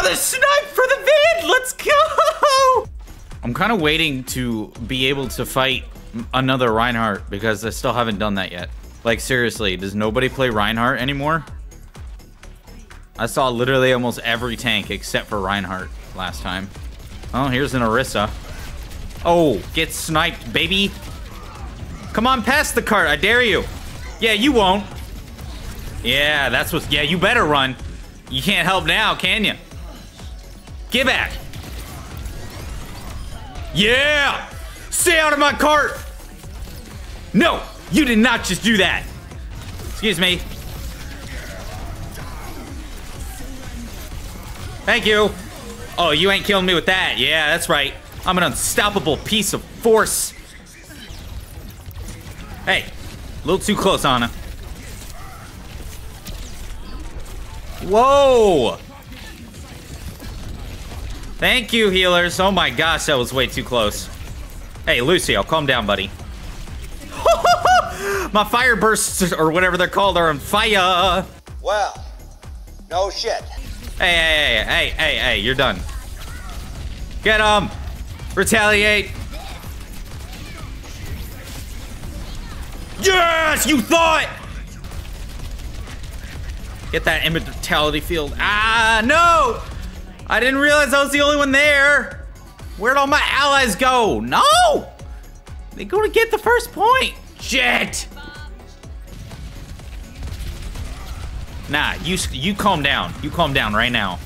another snipe for the vid! Let's go! I'm kind of waiting to be able to fight another Reinhardt because I still haven't done that yet. Like, seriously, does nobody play Reinhardt anymore? I saw literally almost every tank except for Reinhardt last time. Oh, here's an Orisa. Oh, get sniped, baby. Come on, pass the cart. I dare you. Yeah, you won't. Yeah, that's what... Yeah, you better run. You can't help now, can you? Get back. Yeah! Stay out of my cart! No! You did not just do that! Excuse me. Thank you. Oh, you ain't killing me with that. Yeah, that's right. I'm an unstoppable piece of force. Hey, a little too close, Anna. Whoa! Thank you, healers. Oh my gosh, that was way too close. Hey, Lucio, calm down, buddy. my fire bursts, or whatever they're called, are on fire. Well, no shit. Hey, hey, hey, hey, hey, hey, you're done. Get him! Retaliate! Yes! You thought! Get that immortality field. Ah, no! I didn't realize I was the only one there. Where'd all my allies go? No! They go to get the first point. Shit! Nah, you you calm down. You calm down right now.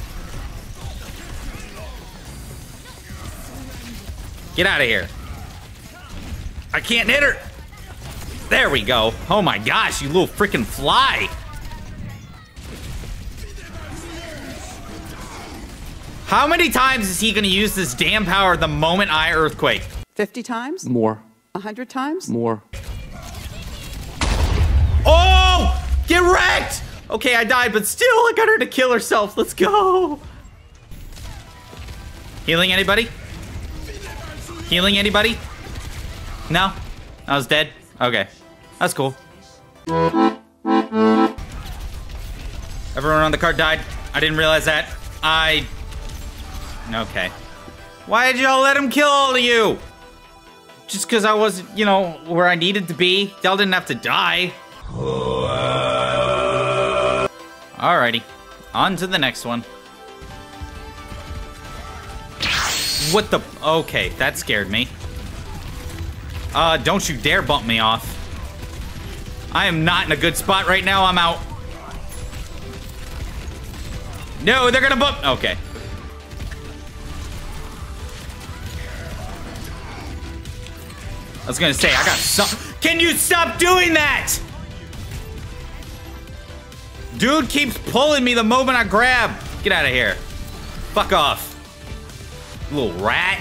Get out of here. I can't hit her. There we go. Oh my gosh, you little freaking fly. How many times is he gonna use this damn power the moment I earthquake? 50 times? More. 100 times? More. Oh! Get wrecked! Okay, I died, but still, I got her to kill herself. Let's go. Healing anybody? Healing anybody? No? I was dead? Okay. That's cool. Everyone on the card died. I didn't realize that. I... Okay. Why did y'all let him kill all of you? Just because I was, you know, where I needed to be? Y'all didn't have to die. Alrighty. On to the next one. What the? Okay, that scared me. Uh, don't you dare bump me off. I am not in a good spot right now. I'm out. No, they're gonna bump. Okay. I was gonna say, I got some. Can you stop doing that? Dude keeps pulling me the moment I grab. Get out of here. Fuck off. Little rat.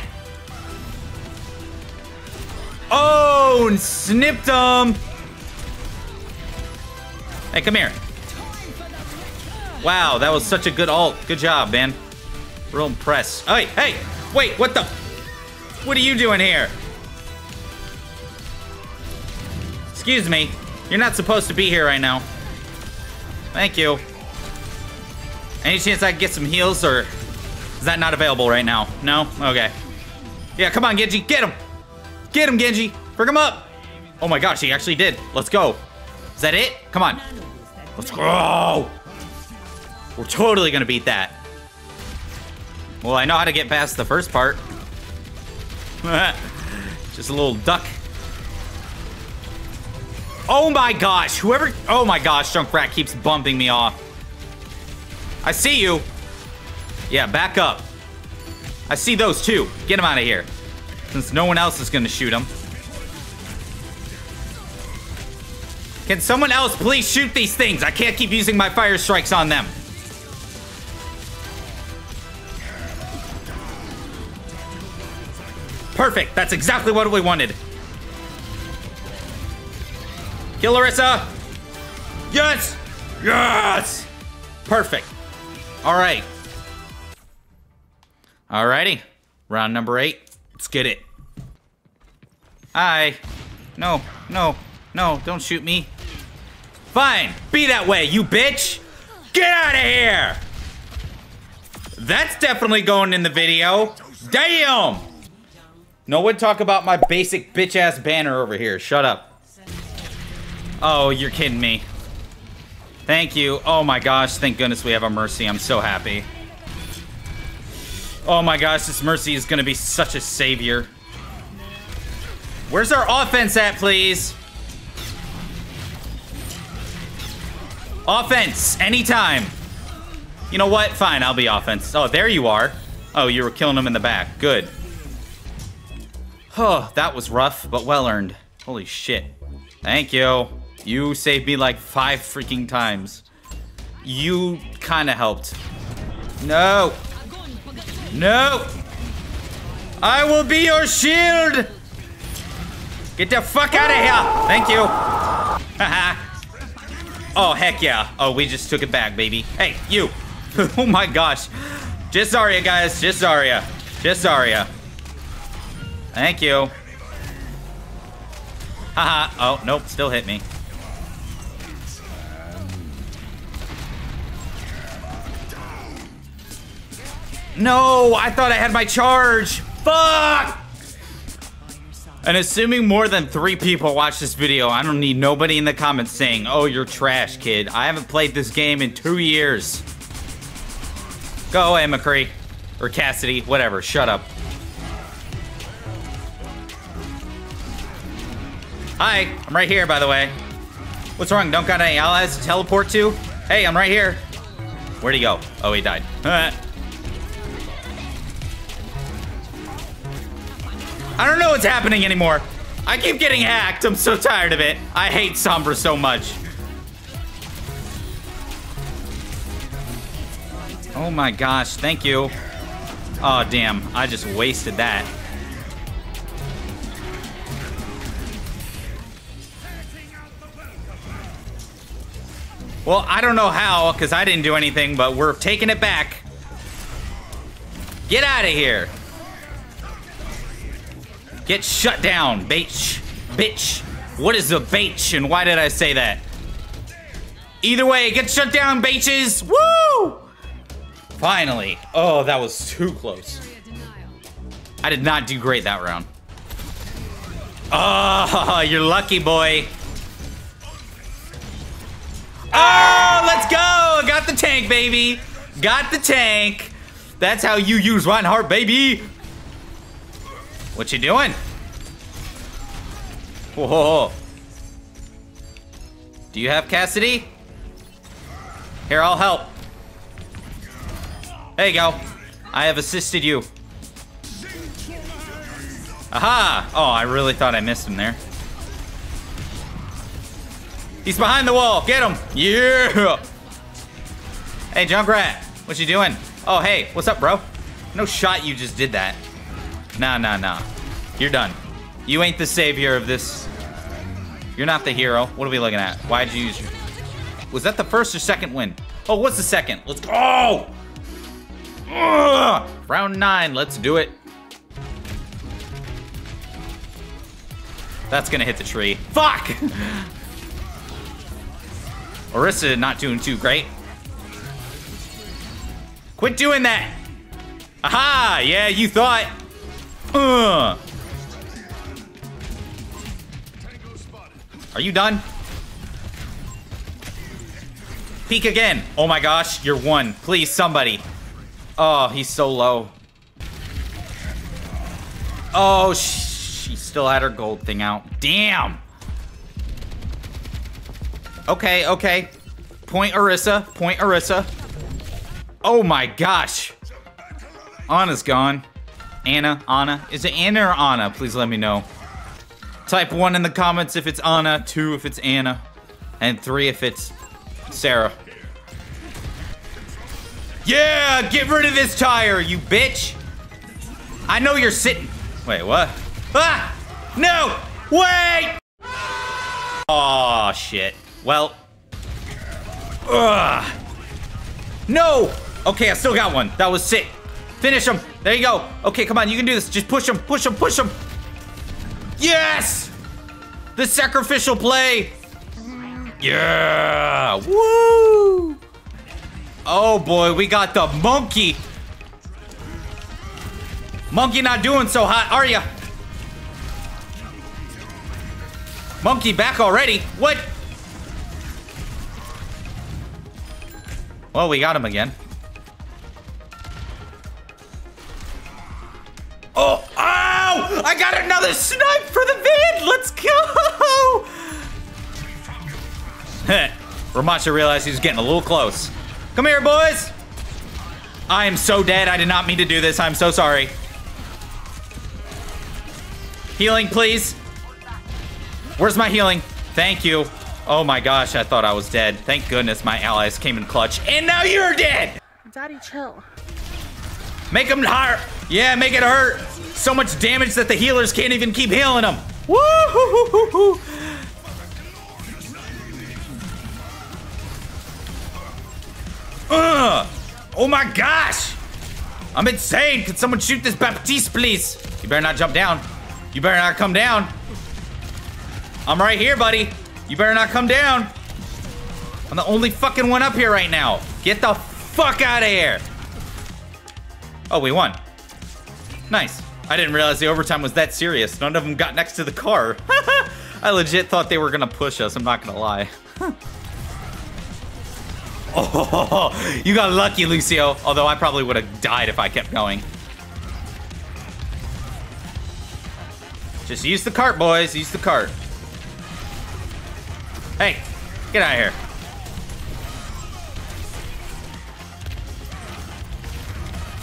Oh, and snipped him. Hey, come here. Wow, that was such a good ult. Good job, man. Real impressed. Hey, hey, wait, what the? What are you doing here? Excuse me. You're not supposed to be here right now. Thank you. Any chance I can get some heals, or is that not available right now? No? Okay. Yeah, come on, Genji. Get him. Get him, Genji. Bring him up. Oh my gosh, he actually did. Let's go. Is that it? Come on. Let's go. We're totally gonna beat that. Well, I know how to get past the first part. Just a little duck. Oh my gosh, whoever... Oh my gosh, Junkrat keeps bumping me off. I see you. Yeah, back up. I see those two. Get them out of here. Since no one else is gonna shoot them. Can someone else please shoot these things? I can't keep using my fire strikes on them. Perfect. That's exactly what we wanted. Kill Orisa. Yes. Yes. Perfect. All right. All righty. Round number eight. Let's get it. Hi. No, no, no, don't shoot me. Fine. Be that way, you bitch. Get out of here. That's definitely going in the video. Damn! No one talk about my basic bitch ass banner over here. Shut up. Oh, you're kidding me. Thank you. Oh my gosh, thank goodness we have a Mercy. I'm so happy. Oh my gosh, this Mercy is gonna be such a savior. Where's our offense at, please? Offense, anytime. You know what? Fine, I'll be offense. Oh, there you are. Oh, you were killing him in the back. Good. Oh, that was rough, but well earned. Holy shit. Thank you. You saved me like five freaking times. You kind of helped. No. No. I will be your shield. Get the fuck out of here. Thank you. Oh, heck yeah. Oh, we just took it back, baby. Hey, you. oh my gosh. Just Zarya, guys. Just Zarya. Just Zarya. Thank you. Haha. oh, nope. Still hit me. No, I thought I had my charge. Fuck! And assuming more than three people watch this video, I don't need nobody in the comments saying, oh, you're trash, kid. I haven't played this game in two years. Go away, McCree. Or Cassidy, whatever. Shut up. Hi, I'm right here, by the way. What's wrong? Don't got any allies to teleport to? Hey, I'm right here. Where'd he go? Oh, he died. I don't know what's happening anymore. I keep getting hacked. I'm so tired of it. I hate Sombra so much. Oh my gosh, thank you. Oh, damn. I just wasted that. Well, I don't know how, because I didn't do anything, but we're taking it back. Get out of here. Get shut down, bitch. Bitch. What is a bitch, and why did I say that? Either way, get shut down, bitches. Woo! Finally. Oh, that was too close. I did not do great that round. Oh, you're lucky, boy. Oh, let's go! Got the tank, baby. Got the tank. That's how you use Reinhardt, baby. What you doing? Whoa. Do you have Cassidy? Here, I'll help. There you go. I have assisted you. Aha! Oh, I really thought I missed him there. He's behind the wall. Get him. Yeah. Hey, Junkrat. What you doing? Oh, hey. What's up, bro? No shot you just did that. Nah, nah, nah. You're done. You ain't the savior of this. You're not the hero. What are we looking at? Why'd you use... Was that the first or second win? Oh, what's the second? Let's go! Ugh! Round nine. Let's do it. That's gonna hit the tree. Fuck! Orisa not doing too great. Quit doing that! Aha! Yeah, you thought. Uh. Are you done? Peek again. Oh my gosh, you're one. Please, somebody. Oh, he's so low. Oh, she still had her gold thing out. Damn. Okay, okay. Point Orisa. Point Orisa. Oh my gosh. Ana's gone. Ana, Anna? Is it Anna or Anna? Please let me know. Type 1 in the comments if it's Anna, 2 if it's Anna, and 3 if it's Sarah. Yeah, get rid of this tire, you bitch. I know you're sitting. Wait, what? Ah! No! Wait! Oh shit. Well. Ugh. No! Okay, I still got one. That was sick. Finish him. There you go. Okay, come on. You can do this. Just push him. Push him. Push him. Yes! The sacrificial play. Yeah. Woo! Oh boy, we got the monkey. Monkey not doing so hot, are ya? Monkey back already? What? Well, we got him again. Got another snipe for the vid! Let's go! Ramattra realized he was getting a little close. Come here, boys! I am so dead. I did not mean to do this. I'm so sorry. Healing, please. Where's my healing? Thank you. Oh my gosh, I thought I was dead. Thank goodness my allies came in clutch. And now you're dead! Daddy, chill. Make him hurt. Yeah, make it hurt. So much damage that the healers can't even keep healing him. Woo hoo hoo hoo Ugh. Oh my gosh. I'm insane. Can someone shoot this Baptiste, please? You better not jump down. You better not come down. I'm right here, buddy. You better not come down. I'm the only fucking one up here right now. Get the fuck out of here. Oh, we won. Nice. I didn't realize the overtime was that serious. None of them got next to the car. I legit thought they were gonna push us, I'm not gonna lie. oh, you got lucky, Lucio. Although I probably would have died if I kept going. Just use the cart, boys. Use the cart. Hey, get out of here.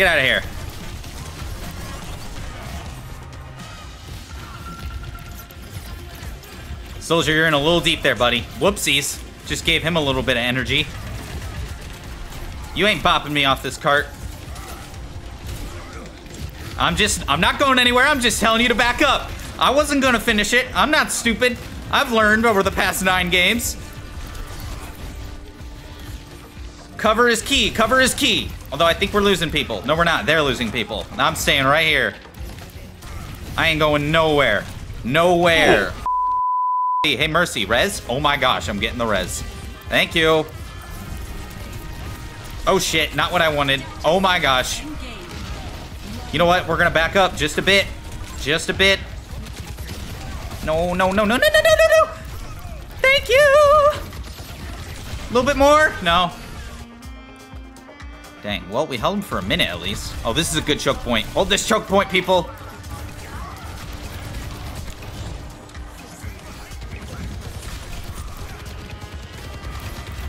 Get out of here. Soldier, you're in a little deep there, buddy. Whoopsies. Just gave him a little bit of energy. You ain't bopping me off this cart. I'm just, I'm not going anywhere. I'm just telling you to back up. I wasn't gonna finish it. I'm not stupid. I've learned over the past nine games. Cover is key. Cover is key. Although I think we're losing people. No, we're not. They're losing people. I'm staying right here. I ain't going nowhere. Nowhere. Hey, Mercy, res? Oh my gosh, I'm getting the res. Thank you. Oh shit, not what I wanted. Oh my gosh. You know what? We're gonna back up just a bit. Just a bit. No, no, no, no, no, no, no, no, no! Thank you! A little bit more? No. Dang, well, we held him for a minute at least. Oh, this is a good choke point. Hold this choke point, people.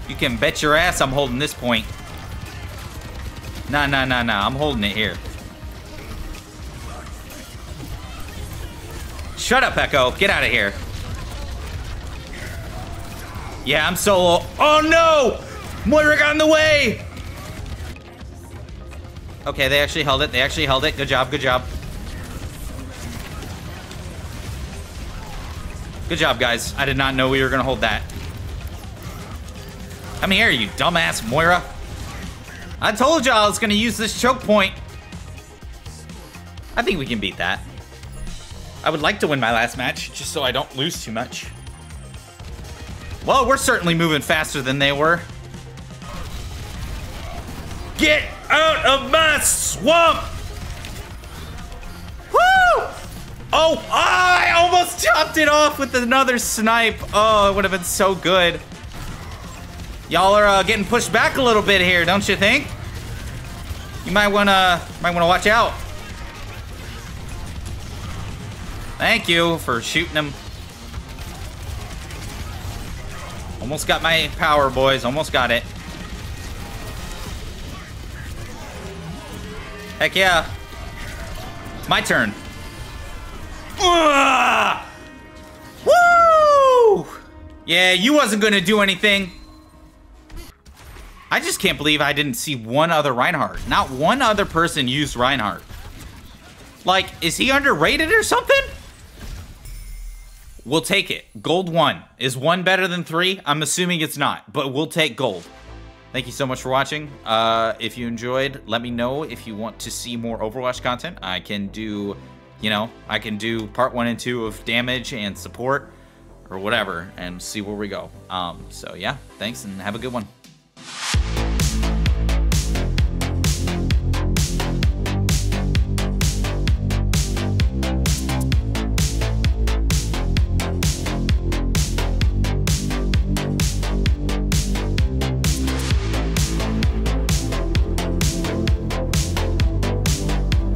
You can bet your ass I'm holding this point. Nah, nah, nah, nah. I'm holding it here. Shut up, Echo. Get out of here. Yeah, I'm solo. Oh, no! Moira got in the way! Okay, they actually held it. They actually held it. Good job, good job. Good job, guys. I did not know we were going to hold that. Come here, you dumbass Moira. I told y'all I was going to use this choke point. I think we can beat that. I would like to win my last match, just so I don't lose too much. Well, we're certainly moving faster than they were. Get out of my swamp! Woo! Oh, I almost chopped it off with another snipe. Oh, it would have been so good. Y'all are uh, getting pushed back a little bit here, don't you think? You might wanna might wanna watch out. Thank you for shooting him. Almost got my power, boys. Almost got it. Heck yeah. My turn. Woo! Yeah, you wasn't gonna do anything. I just can't believe I didn't see one other Reinhardt. Not one other person used Reinhardt. Like, is he underrated or something? We'll take it. Gold one. Is one better than three? I'm assuming it's not, but we'll take gold. Thank you so much for watching. Uh, if you enjoyed, let me know if you want to see more Overwatch content. I can do, you know, I can do part one and two of damage and support or whatever and see where we go. Um, so yeah, thanks and have a good one.